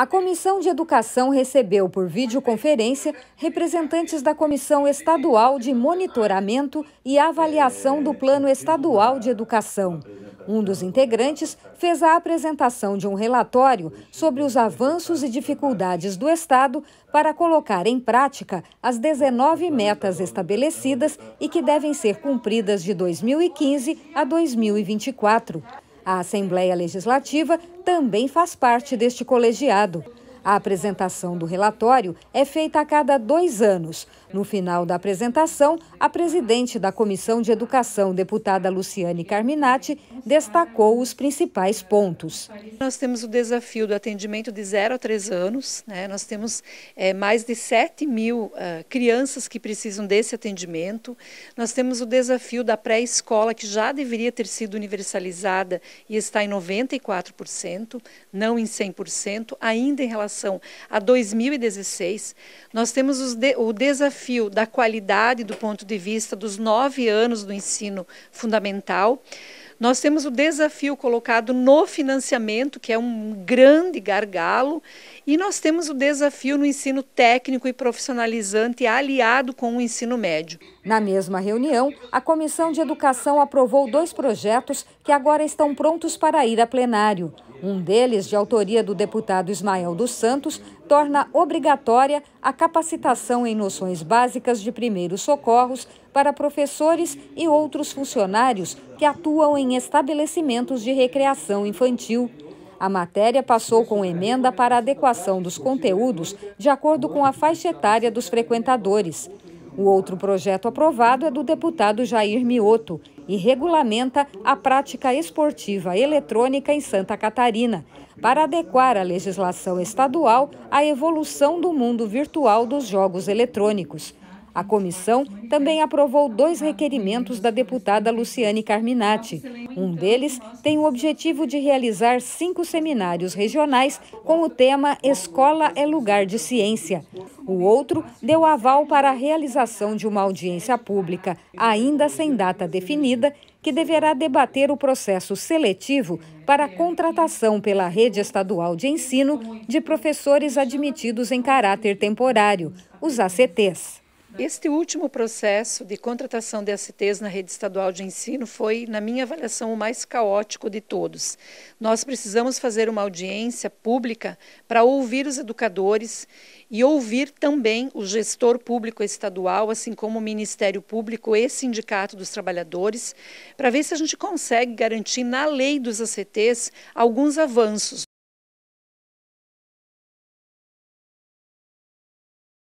A Comissão de Educação recebeu por videoconferência representantes da Comissão Estadual de Monitoramento e Avaliação do Plano Estadual de Educação. Um dos integrantes fez a apresentação de um relatório sobre os avanços e dificuldades do Estado para colocar em prática as 19 metas estabelecidas e que devem ser cumpridas de 2015 a 2024. A Assembleia Legislativa também faz parte deste colegiado. A apresentação do relatório é feita a cada dois anos. No final da apresentação, a presidente da Comissão de Educação, deputada Luciane Carminati, destacou os principais pontos. Nós temos o desafio do atendimento de 0 a 3 anos. Né? Nós temos é, mais de 7 mil uh, crianças que precisam desse atendimento. Nós temos o desafio da pré-escola, que já deveria ter sido universalizada e está em 94%, não em 100%, ainda em relação relação a 2016, nós temos de, o desafio da qualidade do ponto de vista dos nove anos do ensino fundamental. Nós temos o desafio colocado no financiamento, que é um grande gargalo, e nós temos o desafio no ensino técnico e profissionalizante aliado com o ensino médio. Na mesma reunião, a Comissão de Educação aprovou dois projetos que agora estão prontos para ir a plenário. Um deles, de autoria do deputado Ismael dos Santos, torna obrigatória a capacitação em noções básicas de primeiros socorros para professores e outros funcionários que atuam em estabelecimentos de recreação infantil. A matéria passou com emenda para adequação dos conteúdos de acordo com a faixa etária dos frequentadores. O outro projeto aprovado é do deputado Jair Mioto e regulamenta a prática esportiva eletrônica em Santa Catarina, para adequar a legislação estadual à evolução do mundo virtual dos jogos eletrônicos. A comissão também aprovou dois requerimentos da deputada Luciane Carminati. Um deles tem o objetivo de realizar cinco seminários regionais com o tema Escola é Lugar de Ciência. O outro deu aval para a realização de uma audiência pública, ainda sem data definida, que deverá debater o processo seletivo para a contratação pela rede estadual de ensino de professores admitidos em caráter temporário, os ACTs. Este último processo de contratação de ACTs na rede estadual de ensino foi, na minha avaliação, o mais caótico de todos. Nós precisamos fazer uma audiência pública para ouvir os educadores e ouvir também o gestor público estadual, assim como o Ministério Público e Sindicato dos Trabalhadores, para ver se a gente consegue garantir na lei dos ACTs alguns avanços.